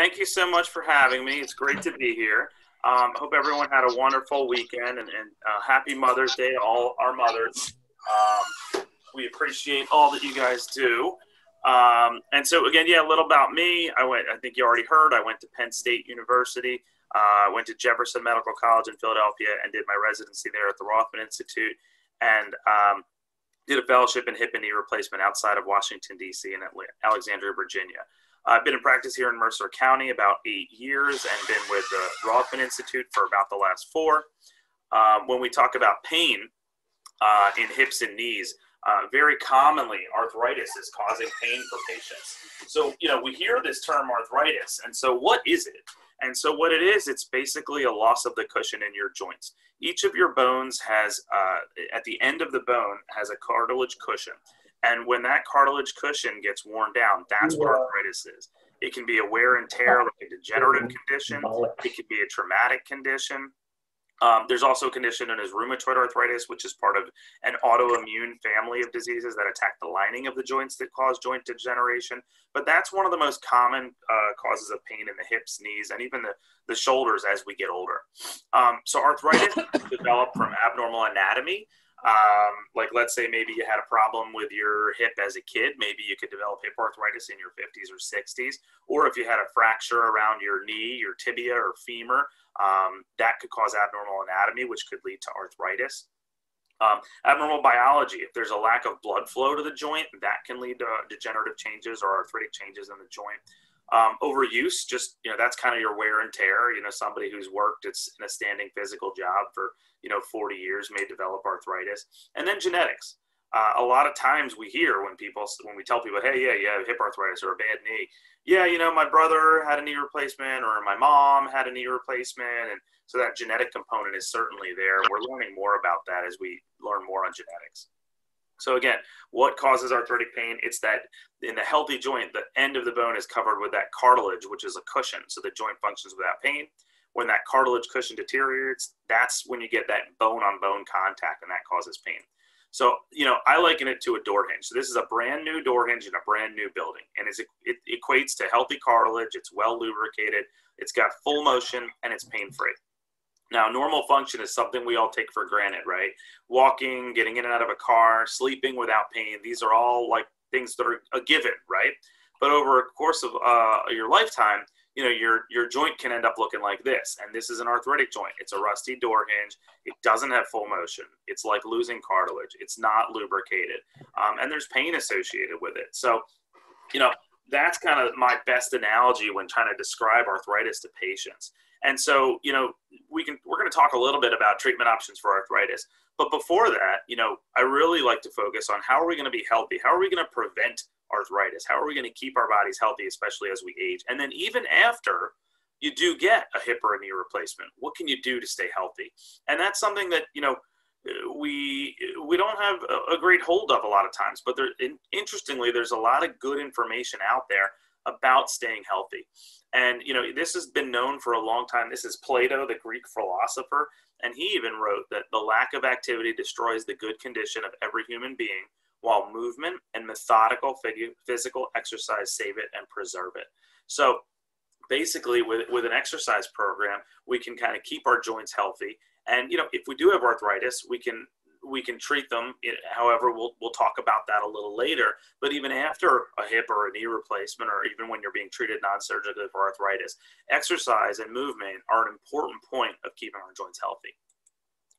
thank you so much for having me. It's great to be here. Um, hope everyone had a wonderful weekend and, and uh, happy Mother's Day to all our mothers. Um, we appreciate all that you guys do. Um, and so again, yeah, a little about me. I went. I think you already heard. I went to Penn State University. I uh, went to Jefferson Medical College in Philadelphia and did my residency there at the Rothman Institute, and um, did a fellowship in hip and knee replacement outside of Washington D.C. in Alexandria, Virginia. I've been in practice here in Mercer County about eight years and been with the Rothman Institute for about the last four. Um, when we talk about pain uh, in hips and knees, uh, very commonly arthritis is causing pain for patients. So, you know, we hear this term arthritis. And so, what is it? And so, what it is, it's basically a loss of the cushion in your joints. Each of your bones has, uh, at the end of the bone, has a cartilage cushion. And when that cartilage cushion gets worn down, that's what arthritis is. It can be a wear and tear, like a degenerative condition. It can be a traumatic condition. Um, there's also a condition known as rheumatoid arthritis, which is part of an autoimmune family of diseases that attack the lining of the joints that cause joint degeneration. But that's one of the most common uh, causes of pain in the hips, knees, and even the, the shoulders as we get older. Um, so arthritis develop from abnormal anatomy. Um, like let's say maybe you had a problem with your hip as a kid, maybe you could develop hip arthritis in your 50s or 60s. Or if you had a fracture around your knee, your tibia or femur, um, that could cause abnormal anatomy, which could lead to arthritis. Um, abnormal biology, if there's a lack of blood flow to the joint, that can lead to degenerative changes or arthritic changes in the joint. Um, overuse, just, you know, that's kind of your wear and tear. You know, somebody who's worked it's in a standing physical job for, you know, 40 years may develop arthritis. And then genetics. Uh, a lot of times we hear when people, when we tell people, hey, yeah, you have hip arthritis or a bad knee. Yeah, you know, my brother had a knee replacement or my mom had a knee replacement. And so that genetic component is certainly there. We're learning more about that as we learn more on genetics. So again, what causes arthritic pain? It's that in the healthy joint, the end of the bone is covered with that cartilage, which is a cushion. So the joint functions without pain. When that cartilage cushion deteriorates, that's when you get that bone on bone contact and that causes pain. So, you know, I liken it to a door hinge. So this is a brand new door hinge in a brand new building. And it equates to healthy cartilage. It's well lubricated. It's got full motion and it's pain free. Now, normal function is something we all take for granted, right? Walking, getting in and out of a car, sleeping without pain. These are all like things that are a given, right? But over a course of uh, your lifetime, you know, your your joint can end up looking like this. And this is an arthritic joint. It's a rusty door hinge. It doesn't have full motion. It's like losing cartilage. It's not lubricated, um, and there's pain associated with it. So, you know, that's kind of my best analogy when trying to describe arthritis to patients. And so, you know, we can we're going to talk a little bit about treatment options for arthritis. But before that, you know, I really like to focus on how are we going to be healthy? How are we going to prevent arthritis? How are we going to keep our bodies healthy, especially as we age? And then even after you do get a hip or a knee replacement, what can you do to stay healthy? And that's something that, you know, we we don't have a, great hold of a lot of times but there interestingly there's a lot of good information out there about staying healthy and you know this has been known for a long time. This is plato the greek philosopher and he even wrote that the lack of activity destroys the good condition of every human being while movement and methodical physical exercise save it and preserve it. So basically with, with an exercise program we can kind of keep our joints healthy. And you know, if we do have arthritis, we can we can treat them. However, we'll we'll talk about that a little later. But even after a hip or a knee replacement, or even when you're being treated non-surgically for arthritis, exercise and movement are an important point of keeping our joints healthy.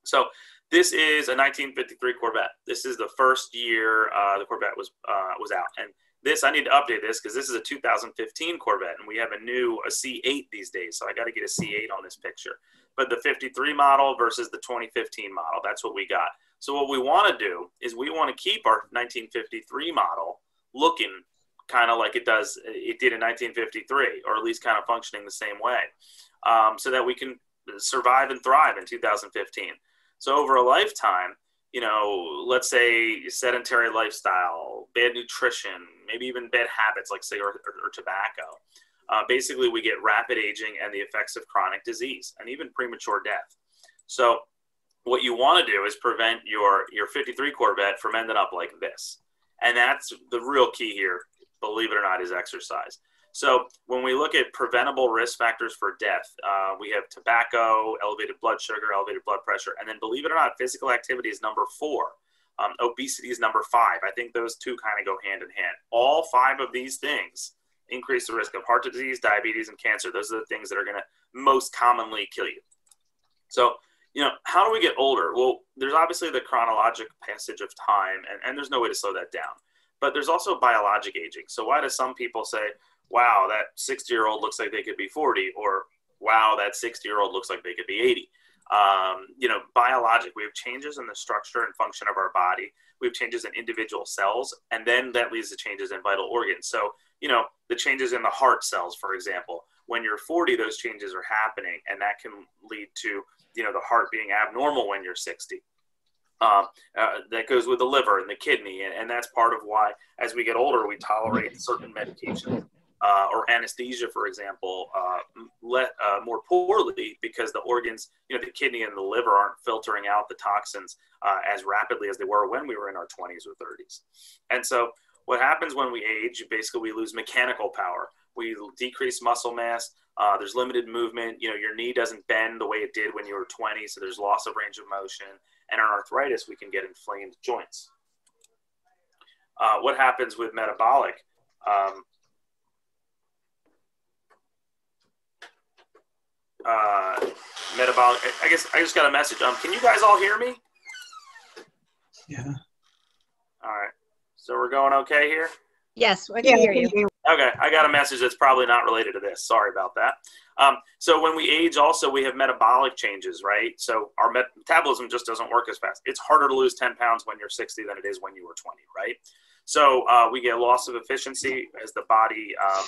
So this is a 1953 Corvette. This is the first year uh, the Corvette was uh, was out, and this I need to update this because this is a 2015 Corvette, and we have a new a C8 these days. So I got to get a C8 on this picture but the 53 model versus the 2015 model. That's what we got. So what we want to do is we want to keep our 1953 model looking kind of like it does it did in 1953 or at least kind of functioning the same way um, so that we can survive and thrive in 2015 so over a lifetime you know let's say sedentary lifestyle bad nutrition maybe even bad habits like say or, or, or tobacco uh, basically we get rapid aging and the effects of chronic disease and even premature death. So what you want to do is prevent your your 53 Corvette from ending up like this. And that's the real key here, believe it or not, is exercise. So when we look at preventable risk factors for death, uh, we have tobacco, elevated blood sugar, elevated blood pressure, and then believe it or not, physical activity is number four. Um, obesity is number five. I think those two kind of go hand in hand. All five of these things increase the risk of heart disease, diabetes, and cancer. Those are the things that are going to most commonly kill you. So, you know, how do we get older? Well, there's obviously the chronologic passage of time, and, and there's no way to slow that down. But there's also biologic aging. So, why do some people say, wow, that 60 year old looks like they could be 40, or wow, that 60 year old looks like they could be 80? Um, you know, biologic, we have changes in the structure and function of our body. We have changes in individual cells, and then that leads to changes in vital organs. So, you know, the changes in the heart cells, for example, when you're 40, those changes are happening, and that can lead to, you know, the heart being abnormal when you're 60. Um, uh, that goes with the liver and the kidney, and, and, that's part of why, as we get older, we tolerate certain medications uh, or anesthesia, for example, uh, let, uh, more poorly because the organs, you know, the kidney and the liver aren't filtering out the toxins uh, as rapidly as they were when we were in our 20s or 30s. And so, what happens when we age? Basically, we lose mechanical power. We decrease muscle mass. Uh, there's limited movement. You know, your knee doesn't bend the way it did when you were 20, so there's loss of range of motion. And in arthritis, we can get inflamed joints. Uh, what happens with metabolic? Um, uh, metabolic. I guess I just got a message. Um, can you guys all hear me? Yeah. All right. So we're going okay here. Yes, I can hear you. Okay, I got a message that's probably not related to this. Sorry about that. Um, so when we age, also we have metabolic changes, right? So our metabolism just doesn't work as fast. It's harder to lose 10 pounds when you're 60 than it is when you were 20, right? So uh, we get loss of efficiency as the body um,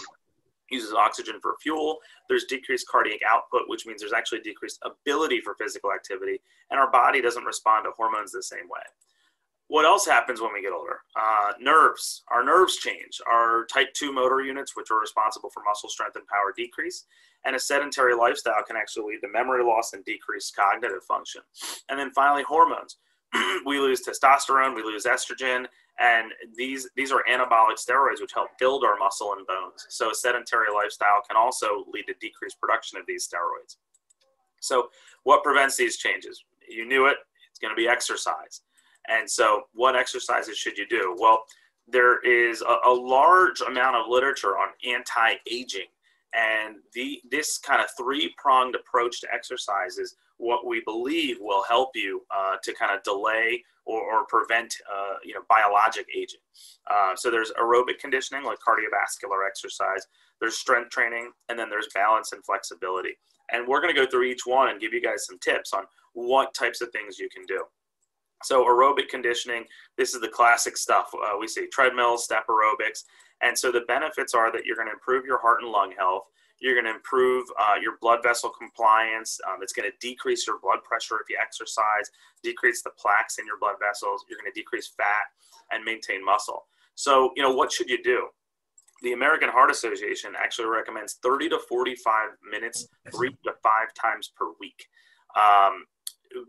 uses oxygen for fuel. There's decreased cardiac output, which means there's actually decreased ability for physical activity, and our body doesn't respond to hormones the same way. What else happens when we get older? Uh, nerves. Our nerves change. Our type 2 motor units, which are responsible for muscle strength and power, decrease. And a sedentary lifestyle can actually lead to memory loss and decreased cognitive function. And then finally, hormones. we lose testosterone, we lose estrogen, and these these are anabolic steroids which help build our muscle and bones so a sedentary lifestyle can also lead to decreased production of these steroids so what prevents these changes you knew it it's going to be exercise and so what exercises should you do well there is a, a large amount of literature on anti-aging and the this kind of three-pronged approach to exercise is what we believe will help you uh, to kind of delay or, or prevent uh, you know biologic aging. Uh, so there's aerobic conditioning like cardiovascular exercise. There's strength training, and then there's balance and flexibility. And we're going to go through each one and give you guys some tips on what types of things you can do. So aerobic conditioning, this is the classic stuff uh, we see: treadmills, step aerobics. And so the benefits are that you're going to improve your heart and lung health. You're going to improve uh, your blood vessel compliance. Um, it's going to decrease your blood pressure if you exercise, decrease the plaques in your blood vessels. You're going to decrease fat and maintain muscle. So, you know, what should you do? The American Heart Association actually recommends 30 to 45 minutes, three to five times per week. Um,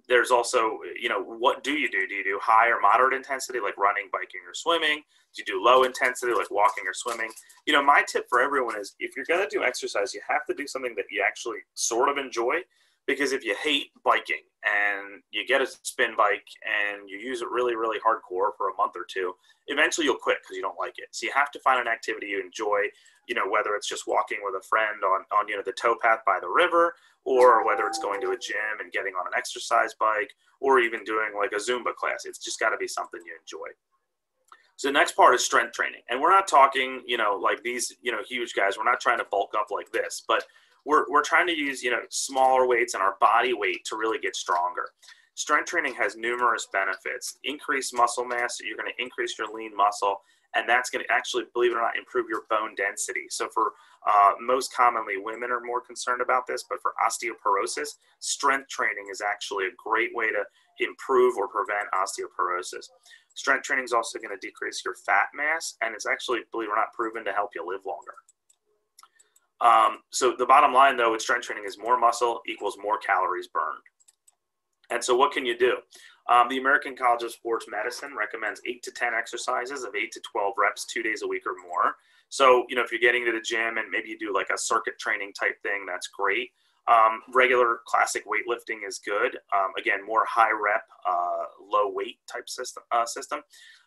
there's also, you know, what do you do? Do you do high or moderate intensity, like running, biking, or swimming? Do you do low intensity, like walking or swimming? You know, my tip for everyone is if you're going to do exercise, you have to do something that you actually sort of enjoy. Because if you hate biking and you get a spin bike and you use it really, really hardcore for a month or two, eventually you'll quit because you don't like it. So you have to find an activity you enjoy, you know, whether it's just walking with a friend on, on you know, the towpath by the river or whether it's going to a gym and getting on an exercise bike or even doing like a Zumba class. It's just got to be something you enjoy. So the next part is strength training. And we're not talking, you know, like these, you know, huge guys. We're not trying to bulk up like this, but we're, we're trying to use, you know, smaller weights and our body weight to really get stronger. Strength training has numerous benefits. Increase muscle mass, you're going to increase your lean muscle, and that's going to actually, believe it or not, improve your bone density. So for uh, most commonly, women are more concerned about this, but for osteoporosis, strength training is actually a great way to improve or prevent osteoporosis. Strength training is also going to decrease your fat mass, and it's actually, believe it or not, proven to help you live longer. Um, so the bottom line, though, with strength training is more muscle equals more calories burned. And so, what can you do? Um, the American College of Sports Medicine recommends eight to 10 exercises of eight to 12 reps, two days a week or more. So, you know, if you're getting to the gym and maybe you do like a circuit training type thing, that's great. Um, regular classic weightlifting is good. Um, again, more high rep, uh, low weight type system. Uh, system.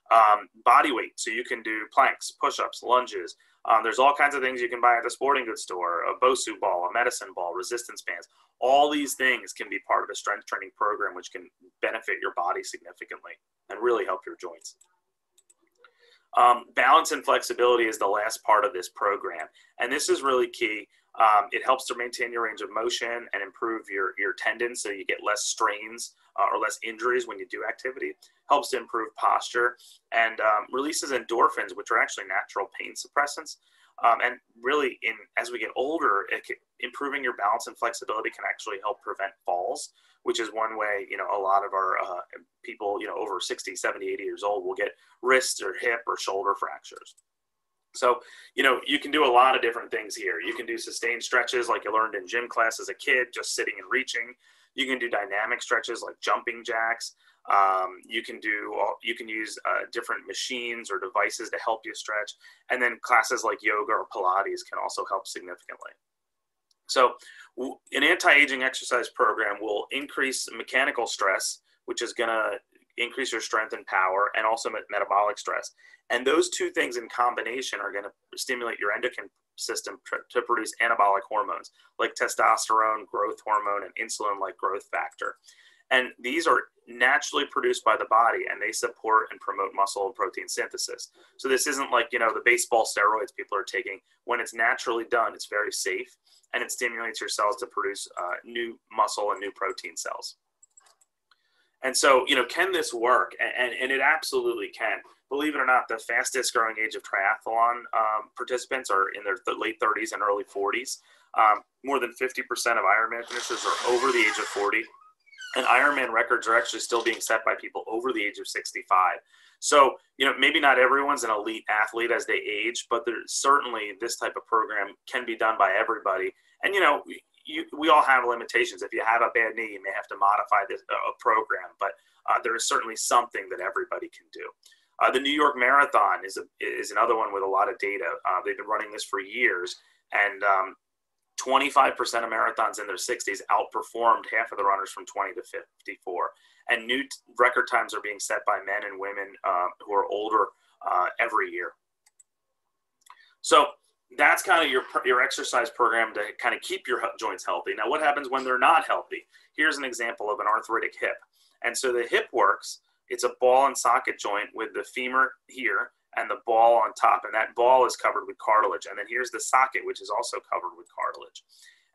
Um, body weight, so you can do planks, push-ups, lunges. Um, there's all kinds of things you can buy at the sporting goods store: a Bosu ball, a medicine ball, resistance bands. All these things can be part of a strength training program, which can benefit your body significantly and really help your joints. Um, balance and flexibility is the last part of this program, and this is really key. Um, it helps to maintain your range of motion and improve your, your tendons so you get less strains uh, or less injuries when you do activity. Helps to improve posture and um, releases endorphins, which are actually natural pain suppressants. Um, and really, in as we get older, can, improving your balance and flexibility can actually help prevent falls, which is one way, you know, a lot of our uh, people, you know, over 60, 70, 80 years old will get wrist or hip or shoulder fractures. So, you know, you can do a lot of different things here. You can do sustained stretches like you learned in gym class as a kid, just sitting and reaching. You can do dynamic stretches like jumping jacks. Um, you can do you can use uh, different machines or devices to help you stretch, and then classes like yoga or Pilates can also help significantly. So, an anti-aging exercise program will increase mechanical stress, which is going to increase your strength and power, and also metabolic stress. And those two things in combination are going to stimulate your endocrine system to produce anabolic hormones like testosterone, growth hormone, and insulin like growth factor. And these are naturally produced by the body and they support and promote muscle and protein synthesis. So this isn't like, you know, the baseball steroids people are taking. When it's naturally done, it's very safe and it stimulates your cells to produce uh, new muscle and new protein cells. And so, you know, can this work? And, and, and, it absolutely can. Believe it or not, the fastest growing age of triathlon um, participants are in their th- late 30s and early 40s. Um, more than 50% of Ironman finishers are over the age of 40. And Ironman records are actually still being set by people over the age of 65. So, you know, maybe not everyone's an elite athlete as they age, but there's certainly this type of program can be done by everybody. And, you know, you, we all have limitations. If you have a bad knee, you may have to modify this uh, program, but uh, there is certainly something that everybody can do. Uh, the New York Marathon is a, is another one with a lot of data. Uh, they've been running this for years, and um, 25% of marathons in their 60s outperformed half of the runners from 20 to 54. And new t- record times are being set by men and women uh, who are older uh, every year. So that's kind of your your exercise program to kind of keep your joints healthy. Now, what happens when they're not healthy? Here's an example of an arthritic hip. And so the hip works. It's a ball and socket joint with the femur here and the ball on top, and that ball is covered with cartilage. And then here's the socket, which is also covered with cartilage.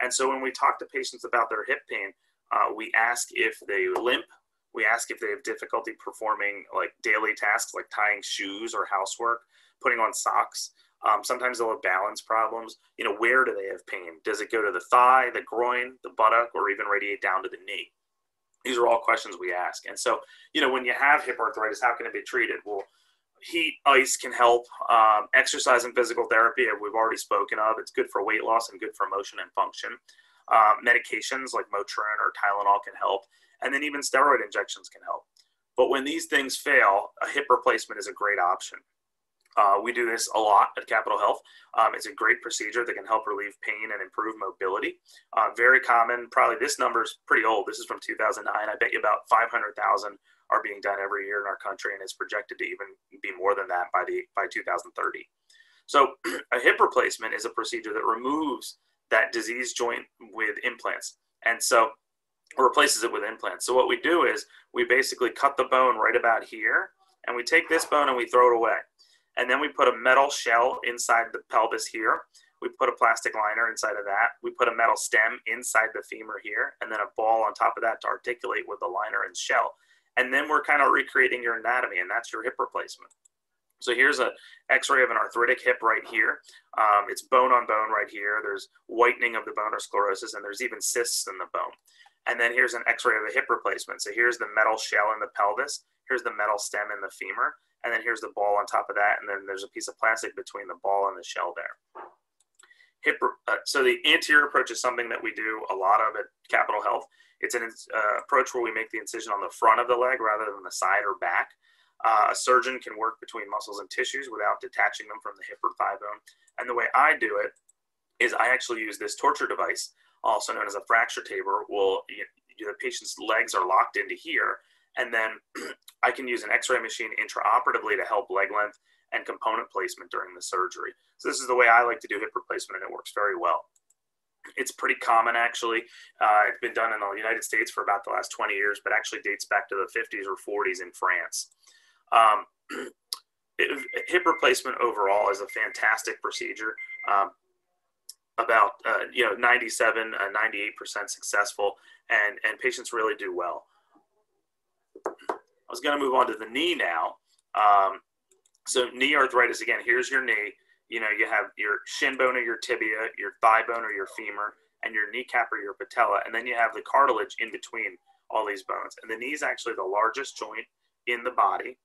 And so when we talk to patients about their hip pain, uh, we ask if they limp. We ask if they have difficulty performing like daily tasks like tying shoes or housework, putting on socks. Um, sometimes they'll have balance problems. You know, where do they have pain? Does it go to the thigh, the groin, the buttock, or even radiate down to the knee? These are all questions we ask. And so, you know, when you have hip arthritis, how can it be treated? Well, heat, ice can help. Um, exercise and physical therapy, we've already spoken of. It's good for weight loss and good for motion and function. Um, medications like Motrin or Tylenol can help. And then even steroid injections can help. But when these things fail, a hip replacement is a great option. Uh, we do this a lot at Capital Health. Um, it's a great procedure that can help relieve pain and improve mobility. Uh, very common. Probably this number is pretty old. This is from 2009. I bet you about 500,000 are being done every year in our country, and it's projected to even be more than that by the by 2030. So, a hip replacement is a procedure that removes that diseased joint with implants, and so replaces it with implants. So what we do is we basically cut the bone right about here, and we take this bone and we throw it away. And then we put a metal shell inside the pelvis here. We put a plastic liner inside of that. We put a metal stem inside the femur here, and then a ball on top of that to articulate with the liner and shell. And then we're kind of recreating your anatomy, and that's your hip replacement. So here's an X-ray of an arthritic hip right here. Um, it's bone on bone right here. There's whitening of the bone or sclerosis, and there's even cysts in the bone. And then here's an X-ray of a hip replacement. So here's the metal shell in the pelvis. Here's the metal stem in the femur and then here's the ball on top of that, and then there's a piece of plastic between the ball and the shell there. Hip, uh, so the anterior approach is something that we do a lot of at Capital Health. It's an uh, approach where we make the incision on the front of the leg rather than the side or back. Uh, a surgeon can work between muscles and tissues without detaching them from the hip or thigh bone. And the way I do it is I actually use this torture device, also known as a fracture table. Will you, the patient's legs are locked into here, and then I can use an X-ray machine intraoperatively to help leg length and component placement during the surgery. So this is the way I like to do hip replacement, and it works very well. It's pretty common, actually. Uh, it's been done in the United States for about the last 20 years, but actually dates back to the 50s or 40s in France. Um, hip replacement overall is a fantastic procedure. Um, about uh, you know 97, uh, 98 percent successful, and and patients really do well. I was going to move on to the knee now. Um, so knee arthritis again. Here's your knee. You know you have your shin bone or your tibia, your thigh bone or your femur, and your kneecap or your patella, and then you have the cartilage in between all these bones. And the knee is actually the largest joint in the body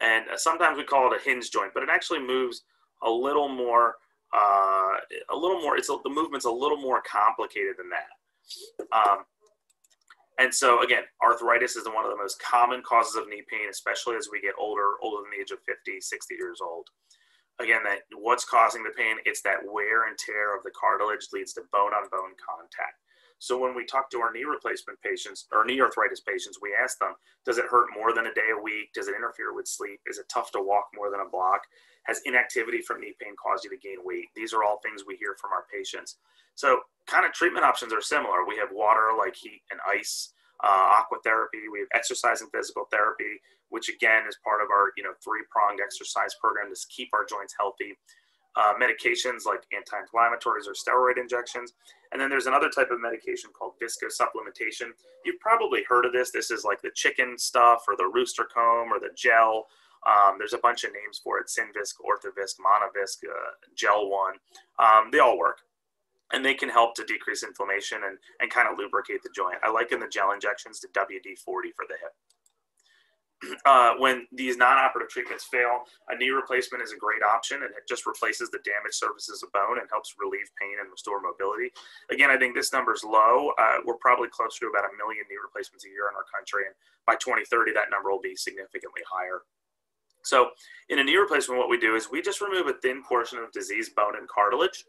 and sometimes we call it a hinge joint, but it actually moves a little more, uh, a little more. It's a, the movement's a little more complicated than that. Um, and so again, arthritis is one of the most common causes of knee pain, especially as we get older, older than the age of 50, 60 years old. Again, that what's causing the pain? It's that wear and tear of the cartilage leads to bone on bone contact. So when we talk to our knee replacement patients or knee arthritis patients, we ask them, does it hurt more than a day a week? Does it interfere with sleep? Is it tough to walk more than a block? Has inactivity from knee pain caused you to gain weight? These are all things we hear from our patients. So kind of treatment options are similar. We have water like heat and ice, uh, aqua therapy. We have exercise and physical therapy, which again is part of our you know three pronged exercise program to keep our joints healthy uh, medications like anti-inflammatories or steroid injections. And then there's another type of medication called viscosupplementation. You've probably heard of this. This is like the chicken stuff or the rooster comb or the gel. Um, there's a bunch of names for it: Synvisc, Orthovisc, Monovisc, uh, Gel One. Um, they all work, and they can help to decrease inflammation and and kind of lubricate the joint. I liken the gel injections to WD-40 for the hip. Uh, when these non-operative treatments fail, a knee replacement is a great option, and it just replaces the damaged surfaces of bone and helps relieve pain and restore mobility. Again, I think this number is low. Uh, we're probably close to about a million knee replacements a year in our country, and by 2030, that number will be significantly higher. So, in a knee replacement, what we do is we just remove a thin portion of diseased bone and cartilage.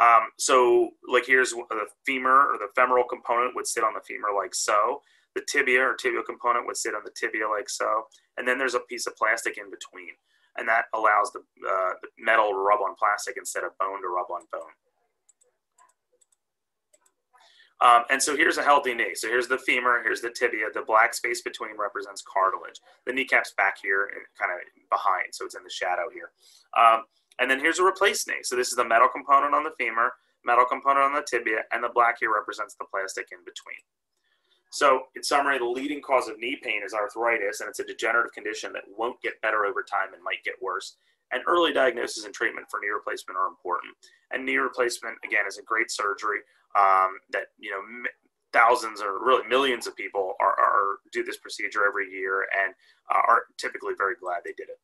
Um, so, like here's the femur or the femoral component would sit on the femur like so the tibia or tibial component would sit on the tibia like so, and then there's a piece of plastic in between, and that allows the, uh, the metal to rub on plastic instead of bone to rub on bone. Um, and so here's a healthy knee. So here's the femur, here's the tibia. The black space between represents cartilage. The kneecap's back here and kind of behind, so it's in the shadow here. Um, and then here's a replaced knee. So this is the metal component on the femur, metal component on the tibia, and the black here represents the plastic in between. So, in summary, the leading cause of knee pain is arthritis, and it's a degenerative condition that won't get better over time and might get worse. And early diagnosis and treatment for knee replacement are important. And knee replacement, again, is a great surgery um, that you know thousands or really millions of people are, are do this procedure every year and uh, are typically very glad they did it.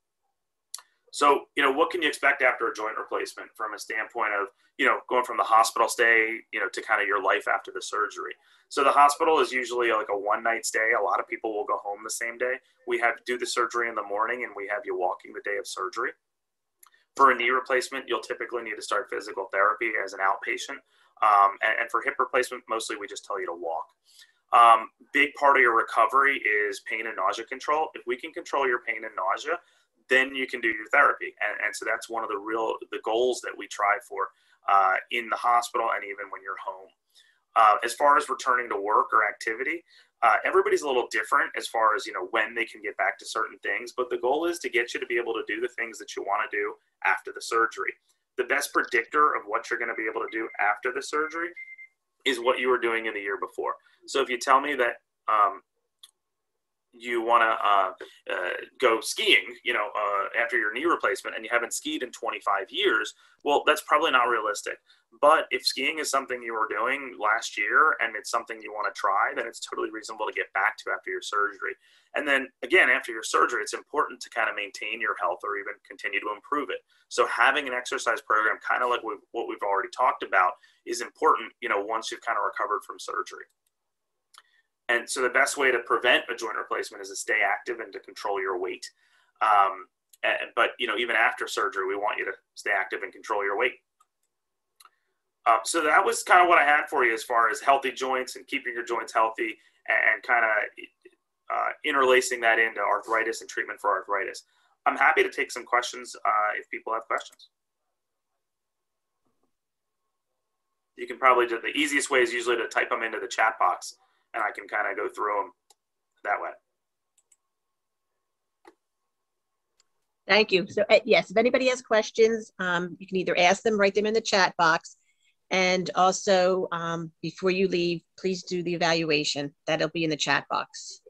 So, you know, what can you expect after a joint replacement from a standpoint of, you know, going from the hospital stay, you know, to kind of your life after the surgery? So the hospital is usually like a one night stay. A lot of people will go home the same day. We have do the surgery in the morning and we have you walking the day of surgery. For a knee replacement, you'll typically need to start physical therapy as an outpatient. Um, and, and, for hip replacement, mostly we just tell you to walk. Um, big part of your recovery is pain and nausea control. If we can control your pain and nausea, then you can do your therapy. And, and so that's one of the real the goals that we try for uh, in the hospital and even when you're home. Uh, as far as returning to work or activity, uh, everybody's a little different as far as you know when they can get back to certain things. But the goal is to get you to be able to do the things that you want to do after the surgery. The best predictor of what you're going to be able to do after the surgery is what you were doing in the year before. So if you tell me that um, you want to uh, uh, go skiing, you know, uh, after your knee replacement and you haven't skied in 25 years, well, that's probably not realistic. But if skiing is something you were doing last year and it's something you want to try, then it's totally reasonable to get back to after your surgery. And then again, after your surgery, it's important to kind of maintain your health or even continue to improve it. So having an exercise program, kind of like we've, what we've already talked about, is important, you know, once you've kind of recovered from surgery. And so the best way to prevent a joint replacement is to stay active and to control your weight. Um, and, but you know, even after surgery, we want you to stay active and control your weight. Uh, so that was kind of what I had for you as far as healthy joints and keeping your joints healthy and, and kind of uh, interlacing that into arthritis and treatment for arthritis. I'm happy to take some questions uh, if people have questions. You can probably do the easiest way is usually to type them into the chat box and I can kind of go through them that way. Thank you. So uh, yes, if anybody has questions, um, you can either ask them, write them in the chat box, and also um, before you leave, please do the evaluation. That'll be in the chat box.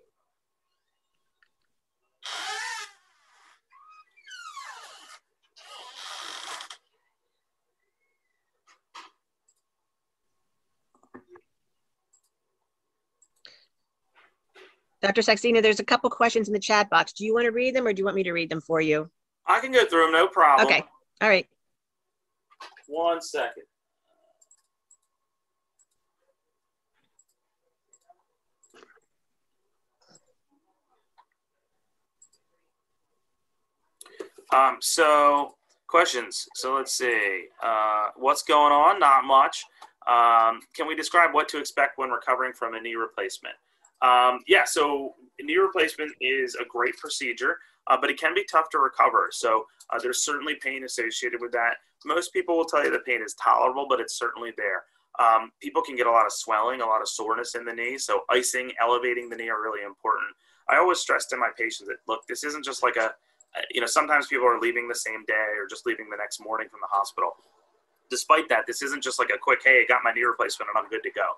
Dr. Saxena, there's a couple questions in the chat box. Do you want to read them or do you want me to read them for you? I can go through them, no problem. Okay. All right. One second. Um, so questions. So let's see. Uh, what's going on? Not much. Um, can we describe what to expect when recovering from a knee replacement? Um, yeah, so knee replacement is a great procedure, uh, but it can be tough to recover. So uh, there's certainly pain associated with that. Most people will tell you the pain is tolerable, but it's certainly there. Um, people can get a lot of swelling, a lot of soreness in the knee. So icing, elevating the knee are really important. I always stress to my patients that look, this isn't just like a, you know, sometimes people are leaving the same day or just leaving the next morning from the hospital. Despite that, this isn't just like a quick, hey, I got my knee replacement and I'm good to go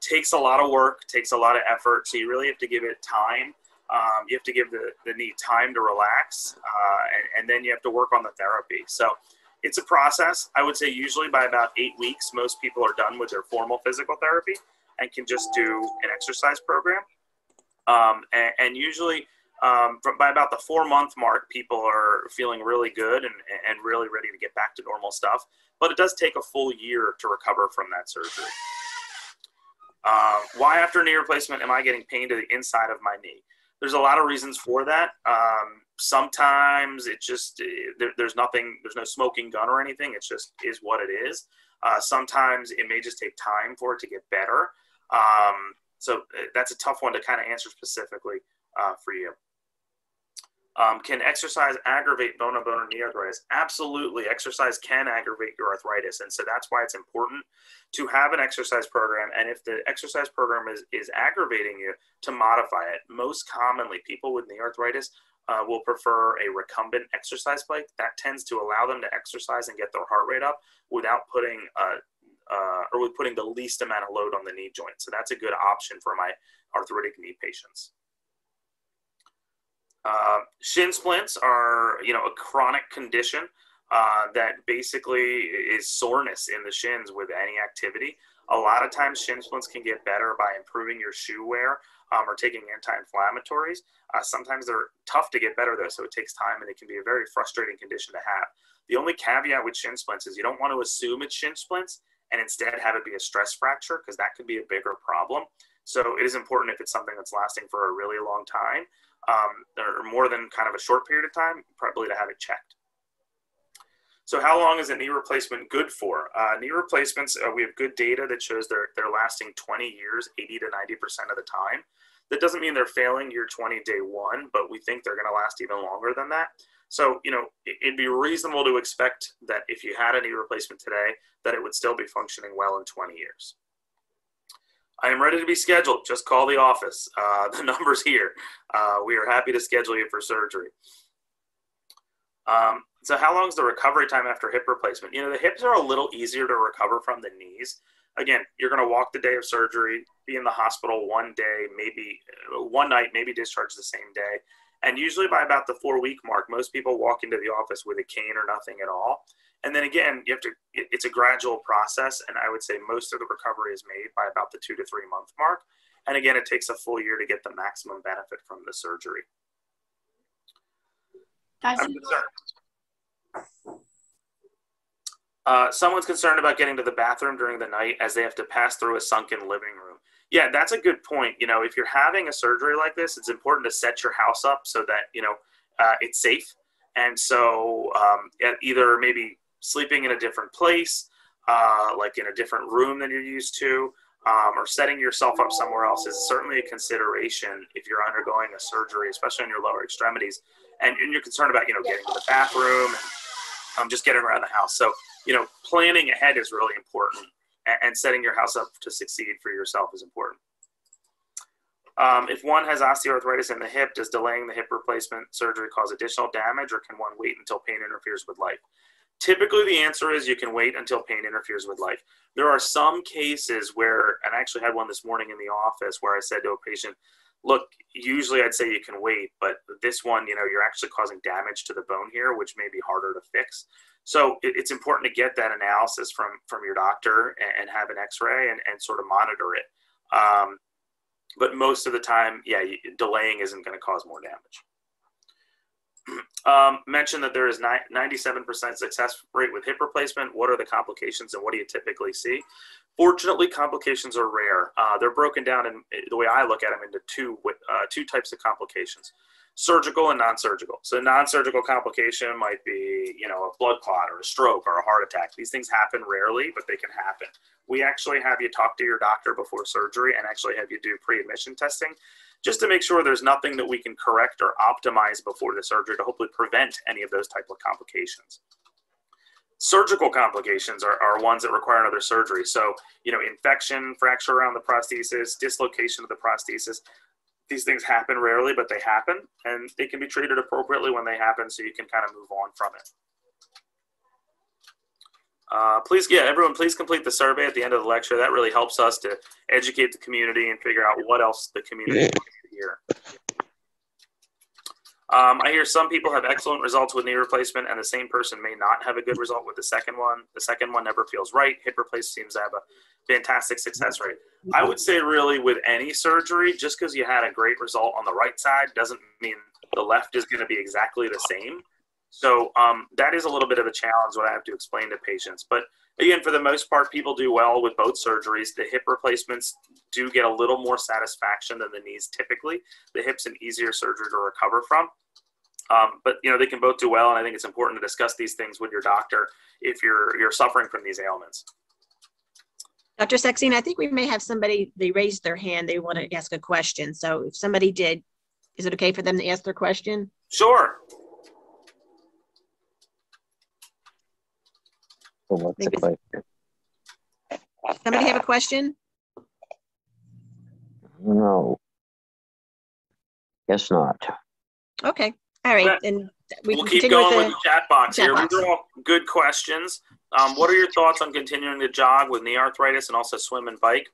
takes a lot of work, takes a lot of effort. So you really have to give it time. Um, you have to give the, the knee time to relax, uh, and, and, then you have to work on the therapy. So it's a process. I would say usually by about eight weeks, most people are done with their formal physical therapy and can just do an exercise program. Um, and, and, usually um, from, by about the four month mark, people are feeling really good and, and really ready to get back to normal stuff. But it does take a full year to recover from that surgery. Uh, why after knee replacement am I getting pain to the inside of my knee? There's a lot of reasons for that. Um, sometimes it just eh, there, there's nothing, there's no smoking gun or anything. It just is what it is. Uh, sometimes it may just take time for it to get better. Um, so eh, that's a tough one to kind of answer specifically uh, for you. Um, can exercise aggravate bone on bone knee arthritis? Absolutely. Exercise can aggravate your arthritis. And so that's why it's important to have an exercise program. And if the exercise program is, is aggravating you, to modify it. Most commonly, people with knee arthritis uh, will prefer a recumbent exercise bike. That tends to allow them to exercise and get their heart rate up without putting uh, uh, or with putting the least amount of load on the knee joint. So that's a good option for my arthritic knee patients. Uh, shin splints are, you know, a chronic condition uh, that basically is soreness in the shins with any activity. A lot of times, shin splints can get better by improving your shoe wear um, or taking anti-inflammatories. Uh, sometimes they're tough to get better though, so it takes time, and it can be a very frustrating condition to have. The only caveat with shin splints is you don't want to assume it's shin splints and instead have it be a stress fracture because that could be a bigger problem. So it is important if it's something that's lasting for a really long time um, or more than kind of a short period of time, probably to have it checked. So how long is a knee replacement good for? Uh, knee replacements, uh, we have good data that shows they're, they're lasting 20 years, 80 to 90% of the time. That doesn't mean they're failing year 20, day one, but we think they're gonna last even longer than that. So, you know, it'd be reasonable to expect that if you had a knee replacement today, that it would still be functioning well in 20 years. I am ready to be scheduled. Just call the office. Uh, the number's here. Uh, we are happy to schedule you for surgery. Um, so how long is the recovery time after hip replacement? You know, the hips are a little easier to recover from the knees. Again, you're going to walk the day of surgery, be in the hospital one day, maybe uh, one night, maybe discharge the same day. And usually by about the four week mark, most people walk into the office with a cane or nothing at all. And then again, you have to, it's a gradual process. And I would say most of the recovery is made by about the two to three month mark. And again, it takes a full year to get the maximum benefit from the surgery. I'm concerned. Uh, someone's concerned about getting to the bathroom during the night as they have to pass through a sunken living room. Yeah, that's a good point. You know, if you're having a surgery like this, it's important to set your house up so that you know uh, it's safe. And so, um, either maybe sleeping in a different place, uh, like in a different room than you're used to, um, or setting yourself up somewhere else is certainly a consideration if you're undergoing a surgery, especially on your lower extremities, and, and you're concerned about you know getting to the bathroom and um, just getting around the house. So you know, planning ahead is really important, and, and setting your house up to succeed for yourself is important. Um, if one has osteoarthritis in the hip, does delaying the hip replacement surgery cause additional damage, or can one wait until pain interferes with life? Typically, the answer is you can wait until pain interferes with life. There are some cases where, and I actually had one this morning in the office where I said to a patient, look, usually I'd say you can wait, but this one, you know, you're actually causing damage to the bone here, which may be harder to fix. So it, it's important to get that analysis from from your doctor and, and have an X-ray and, and sort of monitor it. Um, but most of the time, yeah, delaying isn't going to cause more damage. Um, mentioned that there is 97% success rate with hip replacement. What are the complications and what do you typically see? Fortunately, complications are rare. Uh, they're broken down in the way I look at them into two uh, two types of complications: surgical and non-surgical. So, non-surgical complication might be, you know, a blood clot or a stroke or a heart attack. These things happen rarely, but they can happen. We actually have you talk to your doctor before surgery and actually have you do pre-admission testing just to make sure there's nothing that we can correct or optimize before the surgery to hopefully prevent any of those type of complications. Surgical complications are, are ones that require another surgery. So, you know, infection, fracture around the prosthesis, dislocation of the prosthesis. These things happen rarely, but they happen, and they can be treated appropriately when they happen so you can kind of move on from it. Uh, please, yeah, everyone, please complete the survey at the end of the lecture. That really helps us to educate the community and figure out what else the community wants to hear. Um, I hear some people have excellent results with knee replacement, and the same person may not have a good result with the second one. The second one never feels right. Hip replacement seems to have a fantastic success rate. I would say, really, with any surgery, just because you had a great result on the right side doesn't mean the left is going to be exactly the same. So um, that is a little bit of a challenge what I have to explain to patients. But again, for the most part, people do well with both surgeries. The hip replacements do get a little more satisfaction than the knees typically. The hip's an easier surgery to recover from. Um, but you know they can both do well, and I think it's important to discuss these things with your doctor if you're you're suffering from these ailments. Dr. Saxena, I think we may have somebody, they raised their hand, they want to ask a question. So if somebody did, is it okay for them to ask their question? Sure. So what's the question? Somebody have a question? No. Guess not. Okay. All right. And we will keep going with the, with the chat box chat here. Box. These are all good questions. Um, what are your thoughts on continuing to jog with knee arthritis and also swim and bike?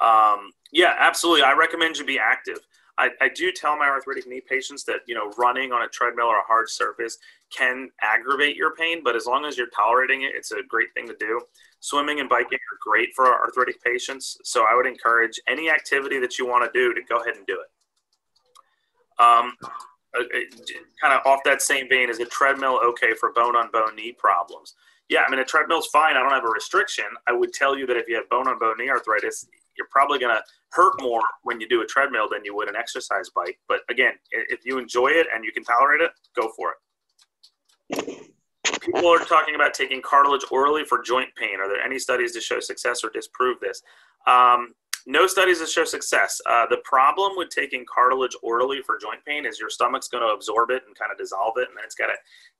Um, yeah, absolutely. I recommend you be active. I, I do tell my arthritic knee patients that you know running on a treadmill or a hard surface can aggravate your pain, but as long as you're tolerating it, it's a great thing to do. Swimming and biking are great for our arthritic patients, so I would encourage any activity that you want to do to go ahead and do it. Um, uh, uh, kind of off that same vein, is a treadmill okay for bone-on-bone knee problems? Yeah, I mean a treadmill's fine. I don't have a restriction. I would tell you that if you have bone-on-bone knee arthritis, you're probably going to hurt more when you do a treadmill than you would an exercise bike. But again, if you enjoy it and you can tolerate it, go for it. People are talking about taking cartilage orally for joint pain. Are there any studies to show success or disprove this? Um, no studies that show success. Uh, the problem with taking cartilage orally for joint pain is your stomach's going to absorb it and kind of dissolve it, and then it's got to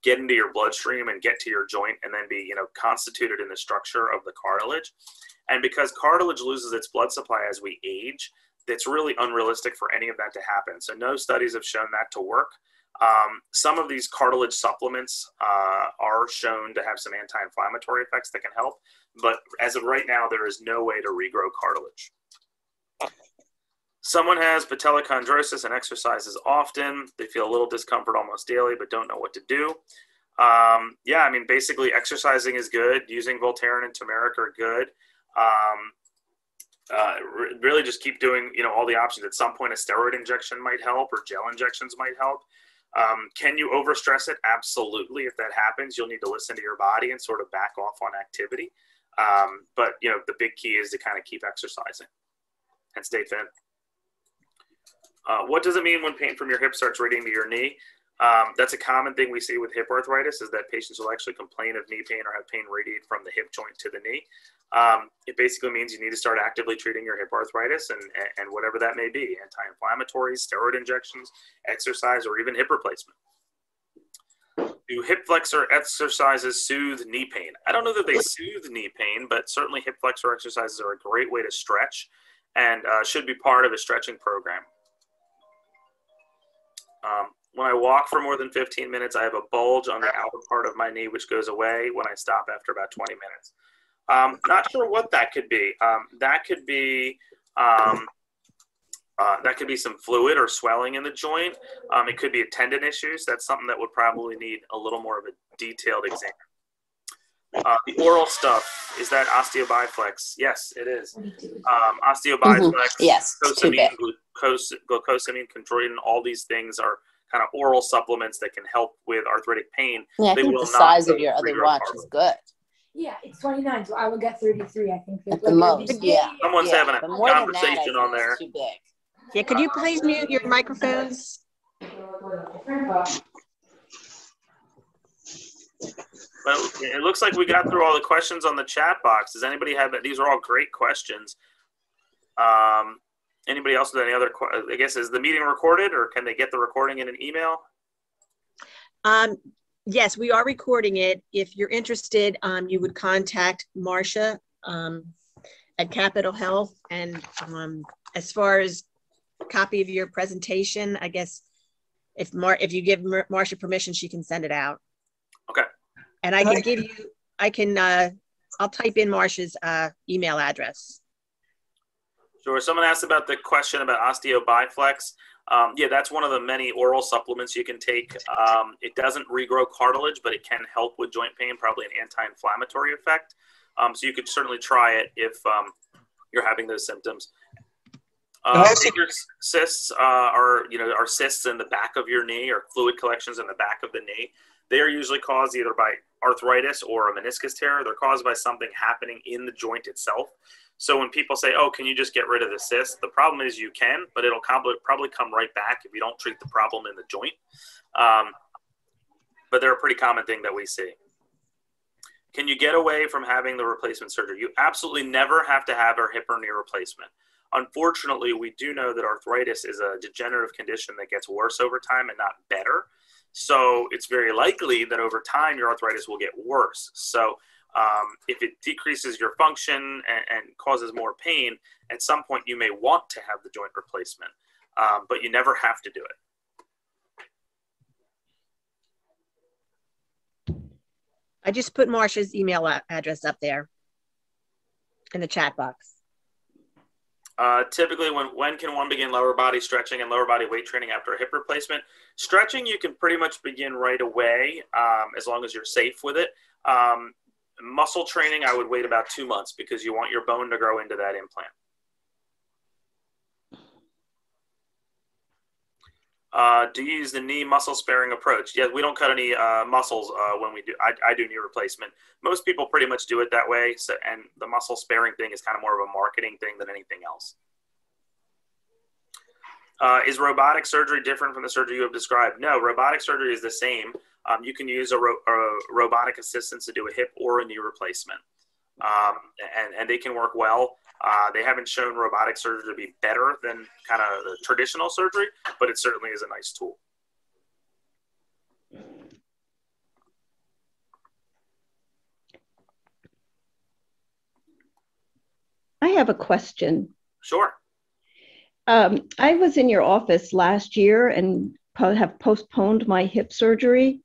get into your bloodstream and get to your joint, and then be you know constituted in the structure of the cartilage. And because cartilage loses its blood supply as we age, it's really unrealistic for any of that to happen. So no studies have shown that to work. Um, some of these cartilage supplements uh, are shown to have some anti-inflammatory effects that can help, but as of right now, there is no way to regrow cartilage. Someone has patelochondrosis and exercises often. They feel a little discomfort almost daily, but don't know what to do. Um, yeah, I mean, basically, exercising is good. Using Voltaren and turmeric are good. Um, uh, really just keep doing, you know, all the options. At some point, a steroid injection might help or gel injections might help. Um, can you overstress it? Absolutely. If that happens, you'll need to listen to your body and sort of back off on activity. Um, but, you know, the big key is to kind of keep exercising. and stay fit Uh, what does it mean when pain from your hip starts radiating to your knee? Um, that's a common thing we see with hip arthritis is that patients will actually complain of knee pain or have pain radiate from the hip joint to the knee. Um, it basically means you need to start actively treating your hip arthritis and, and whatever that may be, anti-inflammatories, steroid injections, exercise, or even hip replacement. Do hip flexor exercises soothe knee pain? I don't know that they soothe knee pain, but certainly hip flexor exercises are a great way to stretch and uh, should be part of a stretching program. Um, when I walk for more than 15 minutes, I have a bulge on the outer part of my knee, which goes away when I stop after about 20 minutes. Um, not sure what that could be. Um, that could be um, uh, that could be some fluid or swelling in the joint. Um, it could be a tendon issues. That's something that would probably need a little more of a detailed exam. Uh, the oral stuff is that Osteo Bi-Flex? Yes, it is. Um, Osteo Bi-Flex, Mhm. Yes, glucosamine, glucosamine, chondroitin, all these things are kind of oral supplements that can help with arthritic pain. Yeah, I They think will the not size of your other watch cartilage. is good. Yeah, it's 29, so I will get 33, I think. At the most, yeah. Someone's Yeah, having a but more than that, conversation on there. Too big. Yeah, could you please mute your microphones? Well, it looks like we got through all the questions on the chat box. Does anybody have? These are all great questions. Um, anybody else with any other? I guess is the meeting recorded, or can they get the recording in an email? Um, yes, we are recording it. If you're interested, um, you would contact Marcia, um, at Capital Health. And, um, as far as copy of your presentation, I guess if Mar, if you give Mar- Marcia permission, she can send it out. Okay. And I can give you, I can, uh, I'll type in Marcia's, uh, email address. Sure. Someone asked about the question about Osteo Bi-Flex. Um, yeah, that's one of the many oral supplements you can take. Um, it doesn't regrow cartilage, but it can help with joint pain, probably an anti-inflammatory effect. Um, so you could certainly try it if um, you're having those symptoms. Uh, ask you- Baker's cysts uh, are, you know, are cysts in the back of your knee or fluid collections in the back of the knee. They are usually caused either by arthritis or a meniscus tear. They're caused by something happening in the joint itself. So when people say, "Oh, can you just get rid of the cyst?" The problem is you can, but it'll probably come right back if you don't treat the problem in the joint. Um, but they're a pretty common thing that we see. Can you get away from having the replacement surgery? You absolutely never have to have a hip or knee replacement. Unfortunately, we do know that arthritis is a degenerative condition that gets worse over time and not better. So it's very likely that over time your arthritis will get worse. So um, if it decreases your function and, and causes more pain, at some point you may want to have the joint replacement, um, but you never have to do it. I just put Marsha's email address up there in the chat box. Uh, typically, when when can one begin lower body stretching and lower body weight training after a hip replacement? Stretching you can pretty much begin right away um, as long as you're safe with it. Um, muscle training, I would wait about two months because you want your bone to grow into that implant. Uh, do you use the knee muscle sparing approach? Yeah, we don't cut any uh, muscles uh, when we do. I, I do knee replacement. Most people pretty much do it that way. So, and the muscle sparing thing is kind of more of a marketing thing than anything else. Uh, is robotic surgery different from the surgery you have described? No, robotic surgery is the same. Um, you can use a, ro- a robotic assistance to do a hip or a knee replacement, um, and, and they can work well. Uh, they haven't shown robotic surgery to be better than kind of the traditional surgery, but it certainly is a nice tool. I have a question. Sure. Um, I was in your office last year and po- have postponed my hip surgery.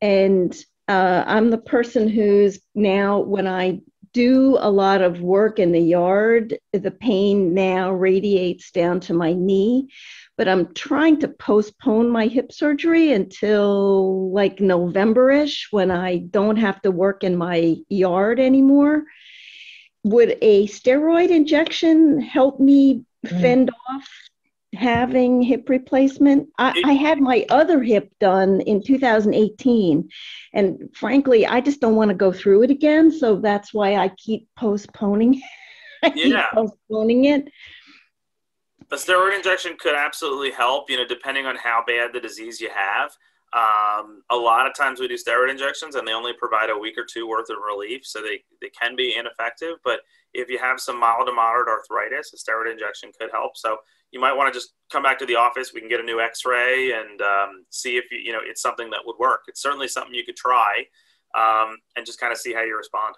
And uh, I'm the person who's now, when I do a lot of work in the yard, the pain now radiates down to my knee. But I'm trying to postpone my hip surgery until like November ish when I don't have to work in my yard anymore. Would a steroid injection help me fend off having hip replacement. I, I had my other hip done in 2018. And frankly, I just don't want to go through it again. So that's why I keep postponing. I keep Yeah. postponing it. a steroid injection could absolutely help, you know, depending on how bad the disease you have. Um, a lot of times we do steroid injections and they only provide a week or two worth of relief, so they, they can be ineffective. But if you have some mild to moderate arthritis, a steroid injection could help. So you might want to just come back to the office. We can get a new X-ray and um, see if you, you know it's something that would work. It's certainly something you could try um, and just kind of see how you respond.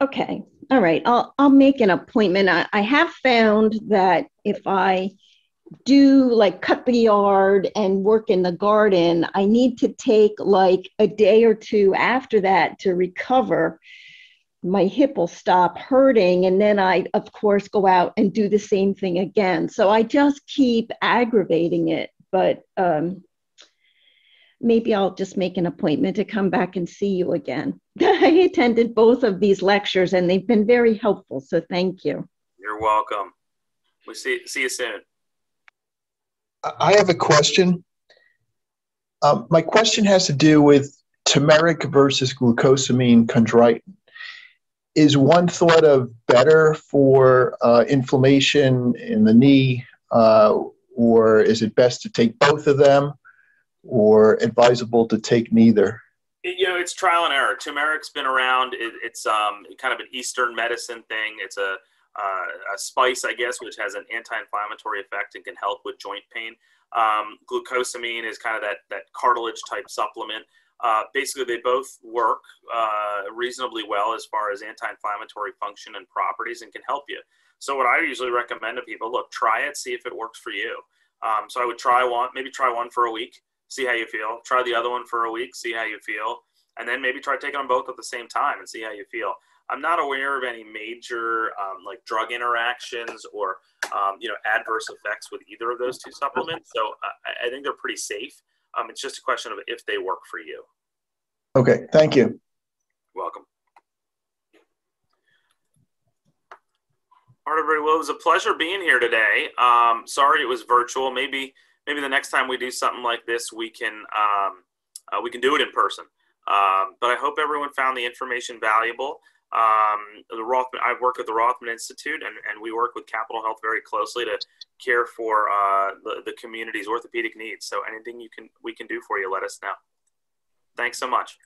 Okay. All right. I'll I'll make an appointment. I, I have found that if I do like cut the yard and work in the garden, I need to take like a day or two after that to recover. My hip will stop hurting. And then I, of course, go out and do the same thing again. So I just keep aggravating it. But um, maybe I'll just make an appointment to come back and see you again. I attended both of these lectures and they've been very helpful. So thank you. You're welcome. We see see you soon. I have a question. Um, my question has to do with turmeric versus glucosamine chondroitin. Is one thought of better for uh, inflammation in the knee, uh, or is it best to take both of them, or advisable to take neither? you know, it's trial and error. Turmeric's been around. It, it's um, kind of an Eastern medicine thing. It's a, uh, a spice, I guess, which has an anti-inflammatory effect and can help with joint pain. Um, glucosamine is kind of that that cartilage type supplement. Uh, basically, they both work uh, reasonably well as far as anti-inflammatory function and properties, and can help you. So, what I usually recommend to people: look, try it, see if it works for you. Um, so, I would try one, maybe try one for a week see how you feel. Try the other one for a week, see how you feel, and then maybe try taking them both at the same time and see how you feel. I'm not aware of any major um, like drug interactions or um, you know adverse effects with either of those two supplements. So I, I think they're pretty safe. Um, it's just a question of if they work for you. Okay, thank you. Welcome. All right, everybody. Well, it was a pleasure being here today. Um, sorry it was virtual. Maybe maybe the next time we do something like this, we can um, uh, we can do it in person. Um, but I hope everyone found the information valuable. Um, the Rothman, I've worked with the Rothman Institute, and, and we work with Capital Health very closely to care for uh, the, the community's orthopedic needs. So anything you can we can do for you, let us know. Thanks so much.